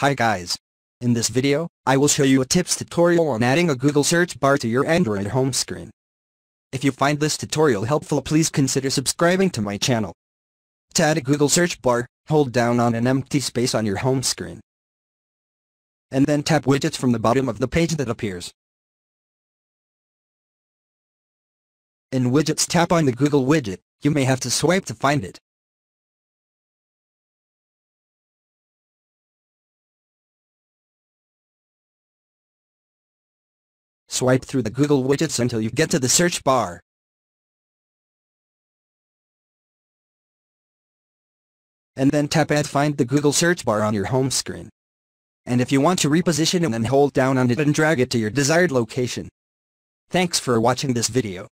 Hi guys. In this video, I will show you a tips tutorial on adding a Google search bar to your Android home screen. If you find this tutorial helpful please consider subscribing to my channel. To add a Google search bar, hold down on an empty space on your home screen. And then tap widgets from the bottom of the page that appears. In widgets tap on the Google widget, you may have to swipe to find it. Swipe through the Google widgets until you get to the search bar. And then tap Add Find the Google search bar on your home screen. And if you want to reposition it then hold down on it and drag it to your desired location. Thanks for watching this video.